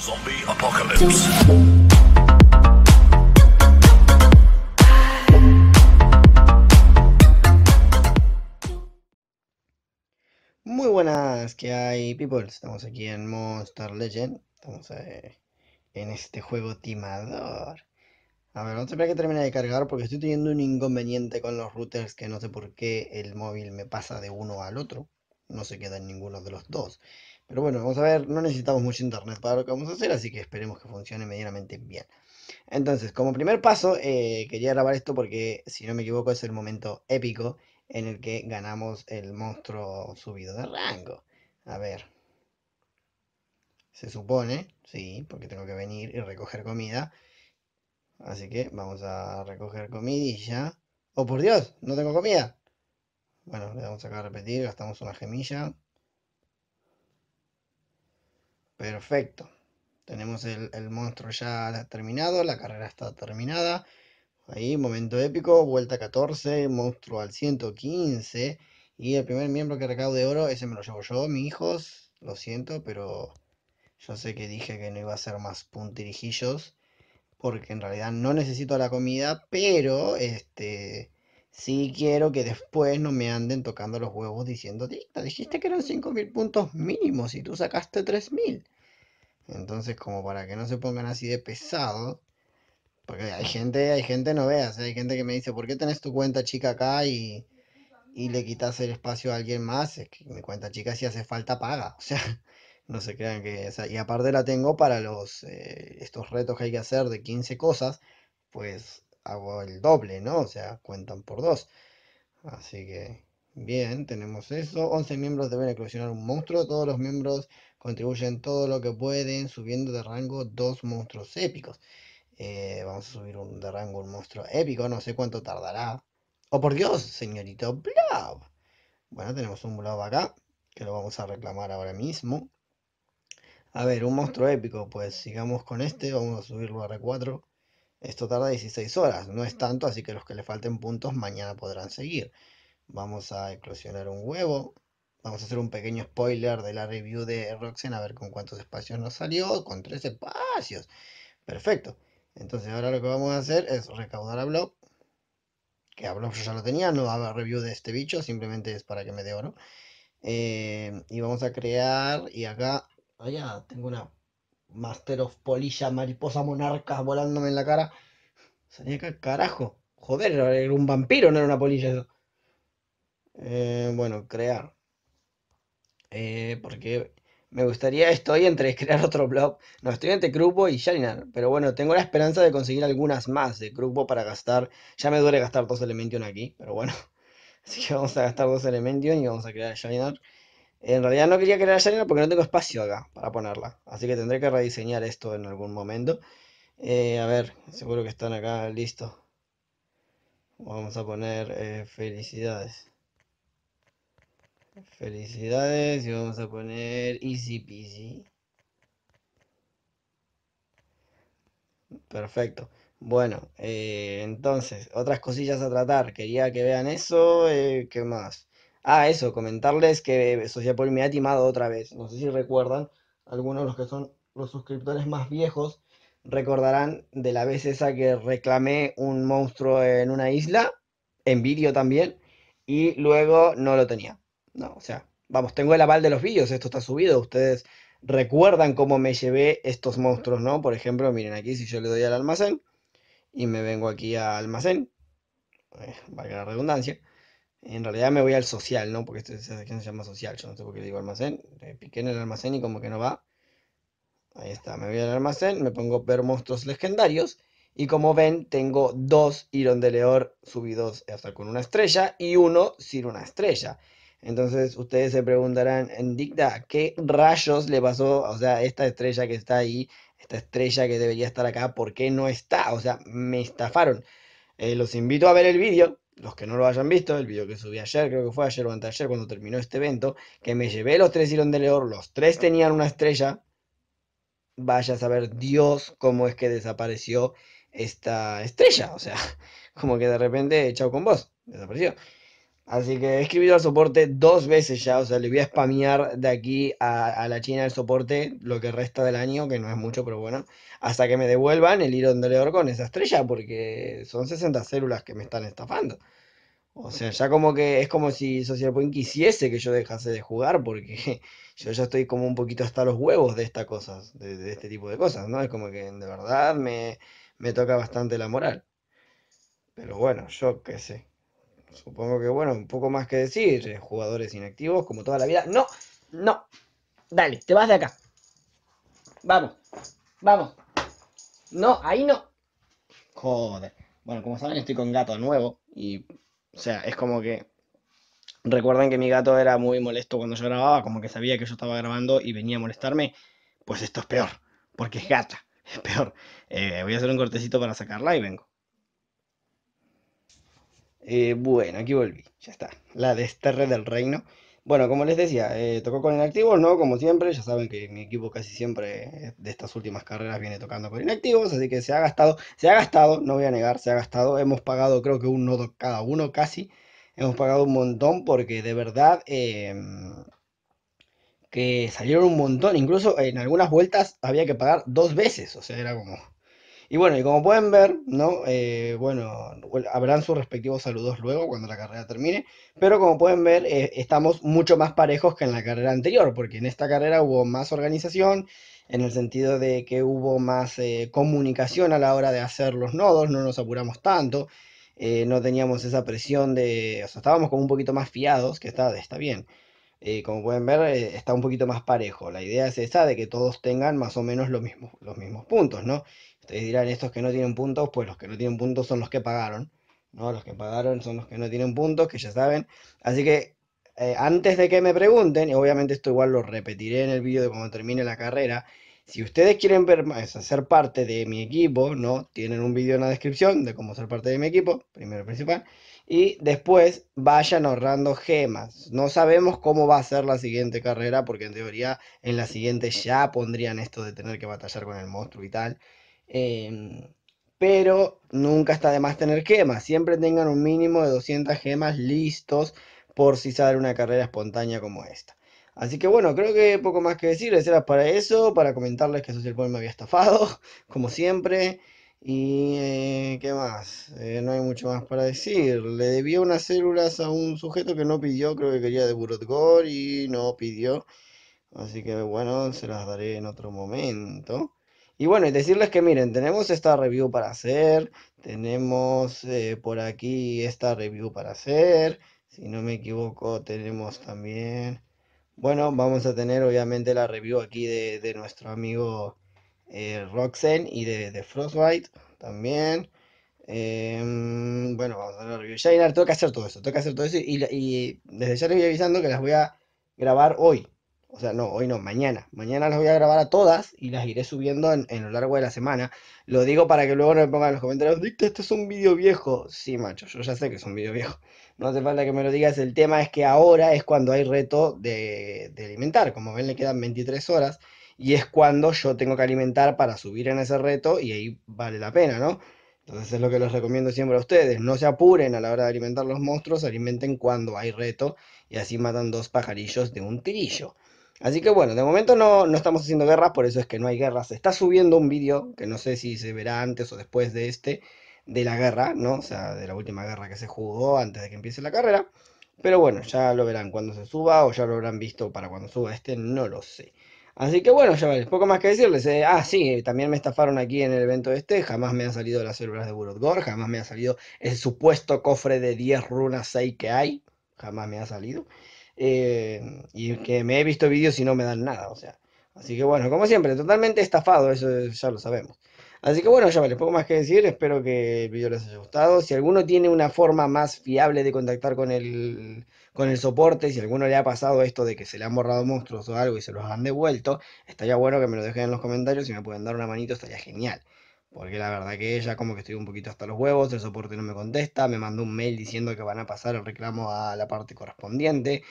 Zombie Apocalypse. Muy buenas, ¿qué hay, people? Estamos aquí en Monster Legend. Estamos eh, en este juego timador. A ver, a esperar que termine de cargar porque estoy teniendo un inconveniente con los routers que no sé por qué el móvil me pasa de uno al otro. No se queda en ninguno de los dos. Pero bueno, vamos a ver, no necesitamos mucho internet para lo que vamos a hacer, así que esperemos que funcione medianamente bien. Entonces, como primer paso, eh, quería grabar esto porque, si no me equivoco, es el momento épico en el que ganamos el monstruo subido de rango. A ver. Se supone, sí, porque tengo que venir y recoger comida. Así que vamos a recoger comidilla. ¡Oh, por Dios! ¡No tengo comida! Bueno, le damos acá a repetir, gastamos una gemilla. Perfecto. Tenemos el, el monstruo ya terminado, la carrera está terminada. Ahí, momento épico, vuelta 14, monstruo al 115. Y el primer miembro que recaude oro, ese me lo llevo yo, mis hijos. Lo siento, pero yo sé que dije que no iba a ser más puntirijillos. Porque en realidad no necesito la comida, pero este sí quiero que después no me anden tocando los huevos diciendo, Dicta, dijiste que eran 5.000 puntos mínimos y tú sacaste 3.000. Entonces, como para que no se pongan así de pesados, porque hay gente, hay gente, no veas, hay gente que me dice, ¿por qué tenés tu cuenta chica acá y, y le quitas el espacio a alguien más? Es que mi cuenta chica si hace falta paga, o sea, no se crean que, sea, y aparte la tengo para los, eh, estos retos que hay que hacer de 15 cosas, pues hago el doble, ¿no? O sea, cuentan por dos. Así que, bien, tenemos eso. 11 miembros deben eclosionar un monstruo. Todos los miembros contribuyen todo lo que pueden, subiendo de rango dos monstruos épicos. Eh, vamos a subir un, de rango un monstruo épico, no sé cuánto tardará. ¡Oh, por Dios, señorito Blob! Bueno, tenemos un Blob acá, que lo vamos a reclamar ahora mismo. A ver, un monstruo épico, pues sigamos con este, vamos a subirlo a R4. Esto tarda 16 horas, no es tanto, así que los que le falten puntos mañana podrán seguir. Vamos a eclosionar un huevo. Vamos a hacer un pequeño spoiler de la review de Roxen, a ver con cuántos espacios nos salió. Con tres espacios. Perfecto. Entonces ahora lo que vamos a hacer es recaudar a Blob. Que a Blob yo ya lo tenía, no haga review de este bicho, simplemente es para que me dé oro. Eh, y vamos a crear, y acá, allá tengo una Master of Polilla, mariposa monarca volándome en la cara. Salía acá, carajo. Joder, era un vampiro, no era una polilla eso. Eh, bueno, crear. Eh, porque me gustaría, estoy entre crear otro blog. No, estoy entre Grupo y Shalinar. Pero bueno, tengo la esperanza de conseguir algunas más de Grupo para gastar. Ya me duele gastar dos Elemention aquí, pero bueno. Así que vamos a gastar dos Elemention y vamos a crear Shalinar. En realidad no quería crear Shalinar porque no tengo espacio acá para ponerla. Así que tendré que rediseñar esto en algún momento. Eh, a ver, seguro que están acá listos. Vamos a poner eh, felicidades. Felicidades y vamos a poner easy peasy. Perfecto. Bueno, eh, entonces, otras cosillas a tratar. Quería que vean eso. ¿Qué más? Ah, eso, comentarles que Sociapol me ha timado otra vez. No sé si recuerdan, algunos de los que son los suscriptores más viejos recordarán de la vez esa que reclamé un monstruo en una isla, en vídeo también, y luego no lo tenía. No, o sea, vamos, tengo el aval de los vídeos, esto está subido, ustedes recuerdan cómo me llevé estos monstruos, ¿no? Por ejemplo, miren aquí, si yo le doy al almacén y me vengo aquí al almacén, eh, valga la redundancia, en realidad me voy al social, ¿no? Porque esta sección se llama social, yo no sé por qué le digo almacén, piqué en el almacén y como que no va. Ahí está, me voy al almacén, me pongo ver monstruos legendarios y como ven tengo dos Iron de Leor subidos hasta con una estrella y uno sin una estrella. Entonces ustedes se preguntarán, Dicta, ¿qué rayos le pasó? O sea, esta estrella que está ahí, esta estrella que debería estar acá, ¿por qué no está? O sea, me estafaron. Eh, los invito a ver el vídeo, los que no lo hayan visto, el vídeo que subí ayer, creo que fue ayer o anteayer cuando terminó este evento, que me llevé los tres Iron de Leor, los tres tenían una estrella. Vaya a saber Dios cómo es que desapareció esta estrella. O sea, como que de repente, chao con vos, desapareció. Así que he escribido al soporte dos veces ya, o sea, le voy a spamear de aquí a, la China el soporte lo que resta del año, que no es mucho, pero bueno, hasta que me devuelvan el hilo de con esa estrella, porque son 60 células que me están estafando. O sea, ya como que es como si Social Point quisiese que yo dejase de jugar, porque yo ya estoy como un poquito hasta los huevos de estas cosas, de, este tipo de cosas, ¿no? Es como que de verdad me, me toca bastante la moral. Pero bueno, yo qué sé. Supongo que, bueno, un poco más que decir. Eh, jugadores inactivos, como toda la vida. No, no. Dale, te vas de acá. Vamos, vamos. No, ahí no. Joder. Bueno, como saben, estoy con gato nuevo. Y, o sea, es como que. Recuerden que mi gato era muy molesto cuando yo grababa, como que sabía que yo estaba grabando y venía a molestarme. Pues esto es peor, porque es gata. Es peor. Eh, voy a hacer un cortecito para sacarla y vengo. Eh, bueno, aquí volví, ya está. La desterre del reino. Bueno, como les decía, eh, tocó con inactivos, ¿no? Como siempre, ya saben que mi equipo casi siempre de estas últimas carreras viene tocando con inactivos, así que se ha gastado, se ha gastado, no voy a negar, se ha gastado. Hemos pagado creo que un nodo cada uno casi. Hemos pagado un montón porque de verdad em, que salieron un montón. Incluso en algunas vueltas había que pagar dos veces, o sea, era como... Y bueno, y como pueden ver, ¿no? Eh, bueno, habrán sus respectivos saludos luego cuando la carrera termine, pero como pueden ver, eh, estamos mucho más parejos que en la carrera anterior, porque en esta carrera hubo más organización, en el sentido de que hubo más eh, comunicación a la hora de hacer los nodos, no nos apuramos tanto, no teníamos esa presión de, o sea, estábamos como un poquito más fiados, que está, está bien. como pueden ver, está un poquito más parejo. La idea es esa de que todos tengan más o menos los mismos, los mismos puntos, ¿no? Ustedes dirán, estos que no tienen puntos, pues los que no tienen puntos son los que pagaron, ¿no? Los que pagaron son los que no tienen puntos, que ya saben. Así que eh, antes de que me pregunten, y obviamente esto igual lo repetiré en el vídeo de cuando termine la carrera, si ustedes quieren ver, ser parte de mi equipo, ¿no? Tienen un vídeo en la descripción de cómo ser parte de mi equipo, primero principal. Y después vayan ahorrando gemas. No sabemos cómo va a ser la siguiente carrera, porque en teoría en la siguiente ya pondrían esto de tener que batallar con el monstruo y tal. Em, pero nunca está de más tener gemas. Siempre tengan un mínimo de 200 gemas listos por si sale una carrera espontánea como esta. Así que bueno, creo que poco más que decirles. Era para eso, para comentarles que Social Point me había estafado, como siempre. Y eh, qué más, eh, no hay mucho más para decir. Le debía unas células a un sujeto que no pidió, creo que quería de Burotgor y no pidió. Así que bueno, se las daré en otro momento. Y bueno, y decirles que miren, tenemos esta review para hacer, tenemos eh, por aquí esta review para hacer, si no me equivoco tenemos también, bueno, vamos a tener obviamente la review aquí de, nuestro amigo eh, Roxen y de, de, Frostbite también. Em, bueno, vamos a hacer la review. Shainar, tengo que hacer todo eso, tengo que hacer todo eso y, y desde ya les voy avisando que las voy a grabar hoy. O sea, no, hoy no, mañana. Mañana las voy a grabar a todas y las iré subiendo en, lo largo de la semana. Lo digo para que luego no me pongan en los comentarios, dicta, este es un vídeo viejo. Sí, macho, yo ya sé que es un vídeo viejo. No hace falta que me lo digas. El tema es que ahora es cuando hay reto de, de alimentar. Como ven, le quedan 23 horas. Y es cuando yo tengo que alimentar para subir en ese reto y ahí vale la pena, ¿no? Entonces es lo que les recomiendo siempre a ustedes. No se apuren a la hora de alimentar los monstruos, alimenten cuando hay reto y así matan dos pajarillos de un tirillo. Así que bueno, de momento no, no estamos haciendo guerras, por eso es que no hay guerras. Se está subiendo un vídeo, que no sé si se verá antes o después de este, de la guerra, ¿no? O sea, de la última guerra que se jugó antes de que empiece la carrera. Pero bueno, ya lo verán cuando se suba o ya lo habrán visto para cuando suba este, no lo sé. Así que bueno, ya ves, poco más que decirles. Eh. Ah, sí, también me estafaron aquí en el evento este. Jamás me han salido las células de Burotgor, jamás me ha salido el supuesto cofre de 10 runas 6 que hay. Jamás me ha salido. Eh, y que me he visto vídeos y no me dan nada, o sea. Así que bueno, como siempre, totalmente estafado, eso ya lo sabemos. Así que bueno, ya vale, poco más que decir, espero que el vídeo les haya gustado. Si alguno tiene una forma más fiable de contactar con el, con el soporte, si alguno le ha pasado esto de que se le han borrado monstruos o algo y se los han devuelto, estaría bueno que me lo dejen en los comentarios, si me pueden dar una manito estaría genial. Porque la verdad que ya como que estoy un poquito hasta los huevos, el soporte no me contesta, me mandó un mail diciendo que van a pasar el reclamo a la parte correspondiente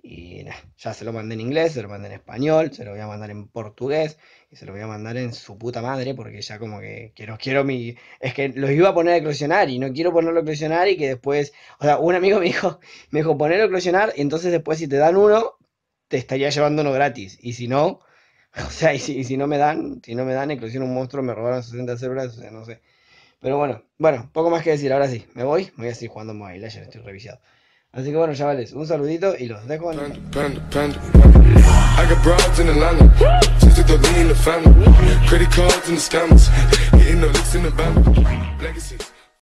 Y ya se lo mandé en inglés, se lo mandé en español, se lo voy a mandar en portugués y se lo voy a mandar en su puta madre porque ya como que quiero, quiero mi... Es que los iba a poner a eclosionar y no quiero ponerlo a eclosionar y que después... O sea, un amigo me dijo, me dijo ponerlo a eclosionar y entonces después si te dan uno, te estaría llevando uno gratis. Y si no, o sea, y si, si no me dan, si no me dan, eclosiona un monstruo, me robaron 60 células, o sea, no sé. Pero bueno, bueno, poco más que decir, ahora sí, me voy, voy a seguir jugando Mobile Legends, estoy revisado. Así que bueno, chavales, un saludito y los dejo en el...